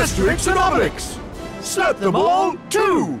Asterix and Obelix! Slap them all, too!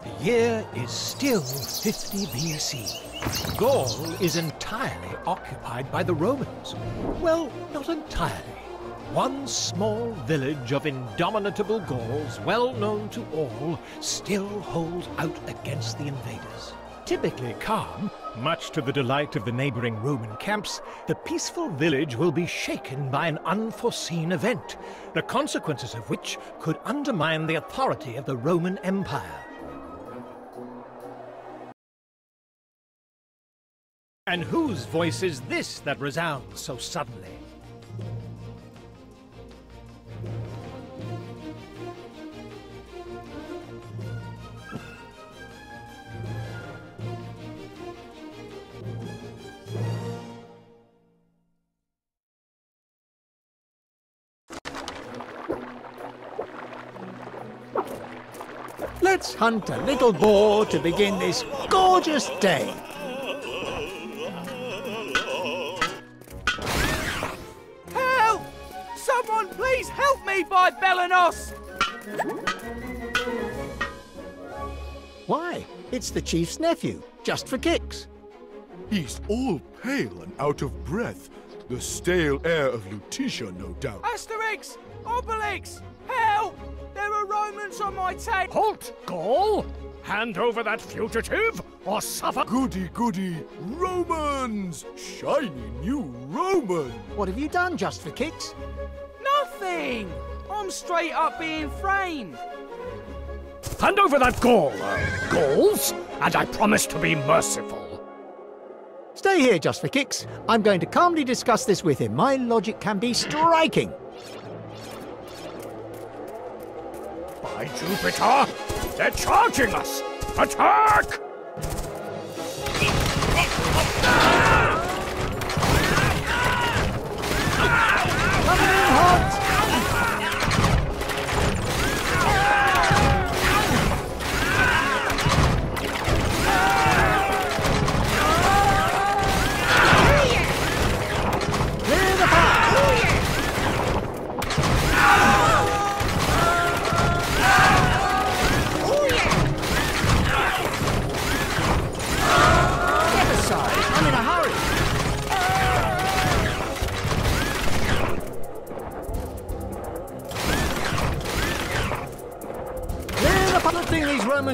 The year is still 50 BC. Gaul is entirely occupied by the Romans. Well, not entirely. One small village of indomitable Gauls, well known to all, still holds out against the invaders. Typically calm, much to the delight of the neighboring Roman camps, the peaceful village will be shaken by an unforeseen event, the consequences of which could undermine the authority of the Roman Empire. And whose voice is this that resounds so suddenly? Let's hunt a little boar to begin this gorgeous day. Please help by Belenos! Why, it's the chief's nephew, Justforkix. He's all pale and out of breath. The stale air of Lutetia, no doubt. Asterix! Obelix! Help! There are Romans on my tail! Halt, Gaul! Hand over that fugitive, or suffer... Goody, goody, Romans! Shiny new Roman! What have you done, Justforkix? Nothing! I'm straight up being framed! Hand over that Gaul, uh, Gauls, and I promise to be merciful. Stay here, Justforkix. I'm going to calmly discuss this with him. My logic can be striking. By Jupiter, they're charging us! Attack!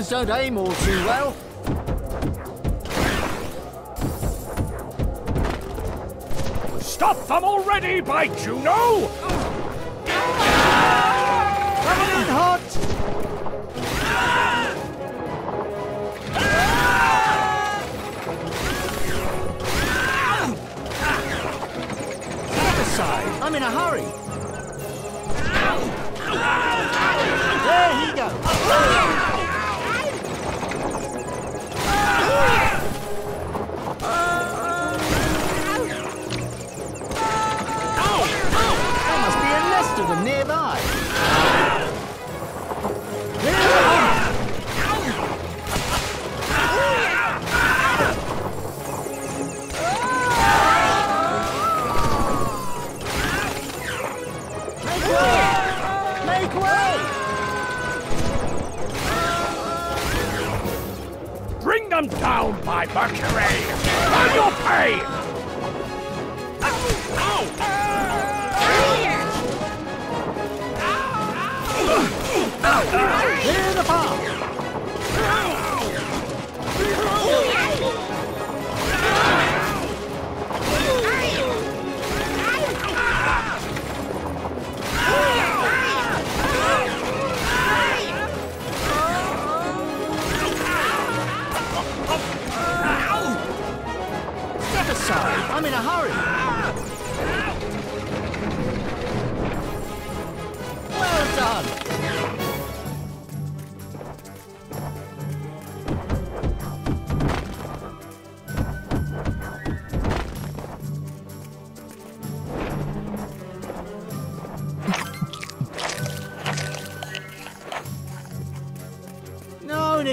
Thing don't aim all too well. Stop them already, by Juno! Coming in hot. Aside. I'm in a hurry.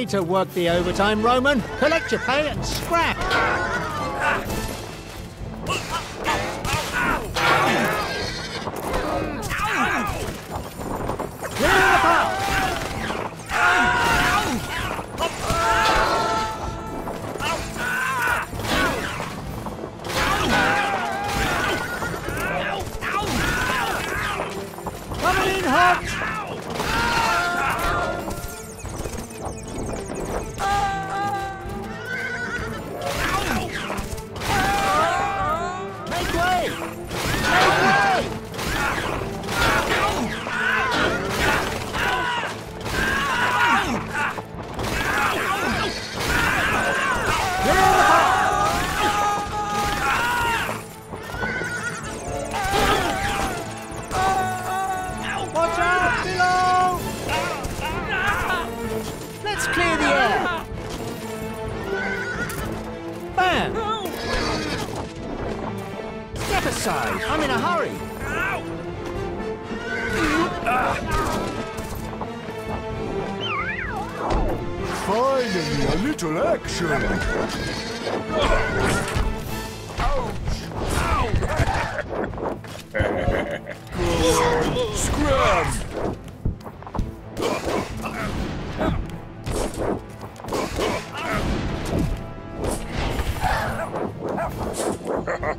To work the overtime, Roman. Collect your pay and scrap.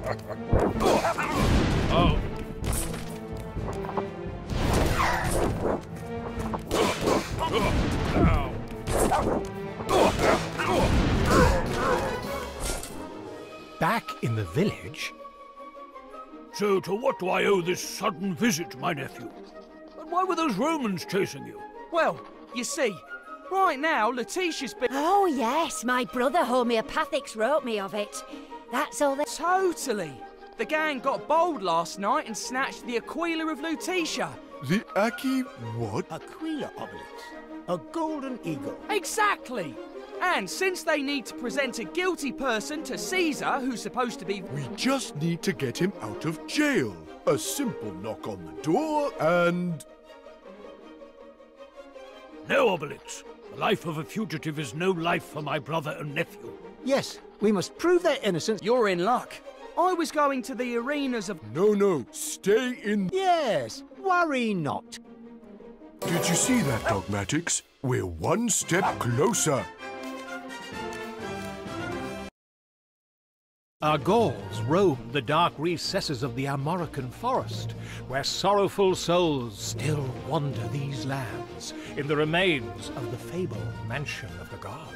Action. Back in the village, So, to what do I owe this sudden visit, my nephew? And why were those Romans chasing you? Well, you see, right now, Lutetia's been. Oh, yes, my brother Homeopathix wrote me of it. That's all that. Totally! The gang got bold last night and snatched the Aquila of Lutetia. The Aki what? Aquila Obelix, a golden eagle. Exactly! And since they need to present a guilty person to Caesar, who's supposed to be. We just need to get him out of jail. A simple knock on the door and... No, Obelix. The life of a fugitive is no life for my brother and nephew. Yes, we must prove their innocence. You're in luck. I was going to the arenas of. No, no, stay in... Yes, worry not. Did you see that, Dogmatix? We're one step closer. Our Gauls roam the dark recesses of the Armorican forest, where sorrowful souls still wander these lands in the remains of the fabled mansion of the gods.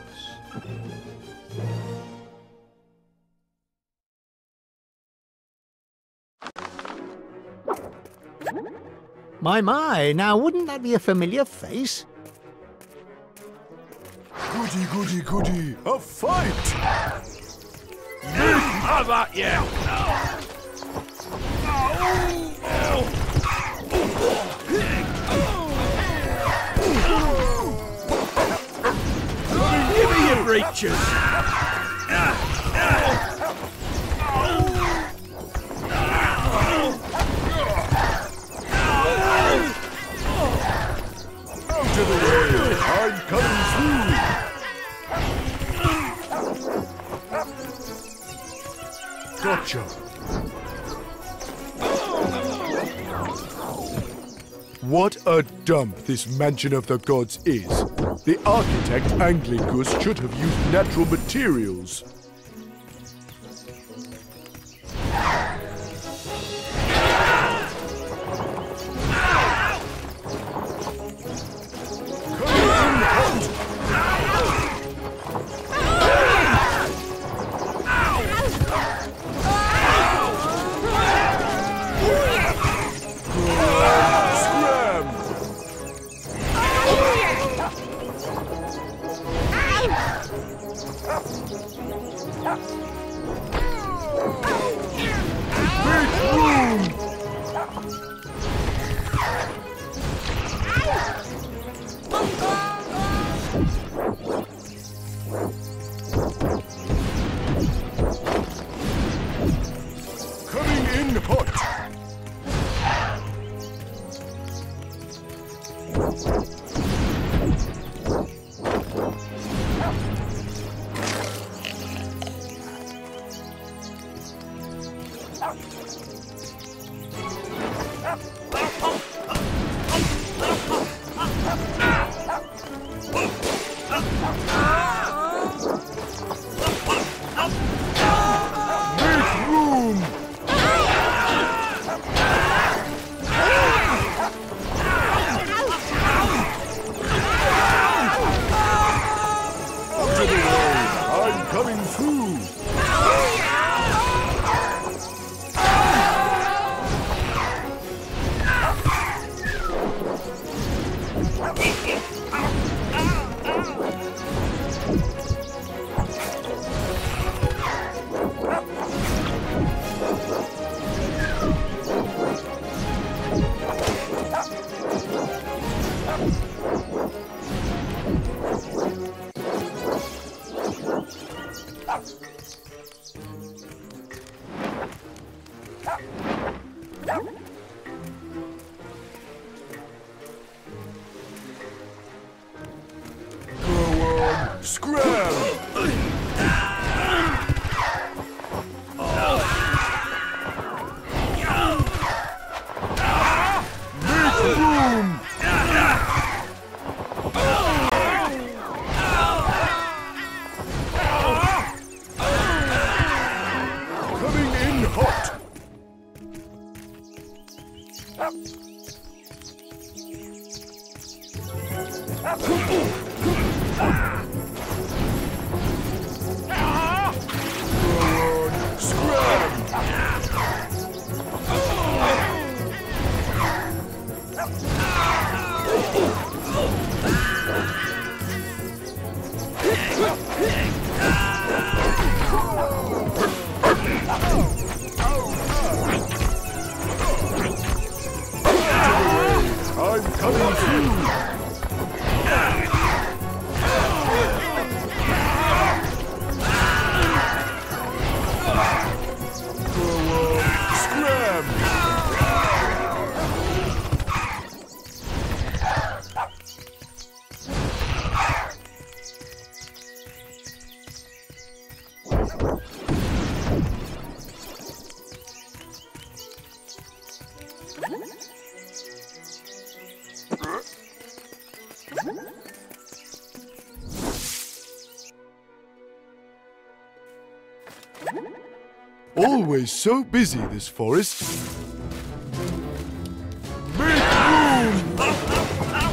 My, my, now wouldn't that be a familiar face? Goody, goody, goody, a fight! Breeches! Out of the way! I'm coming Gotcha! What a dump this mansion of the gods is. The architect Anglicus should have used natural materials. always so busy, this forest. Make room!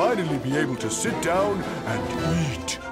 finally be able to sit down and eat.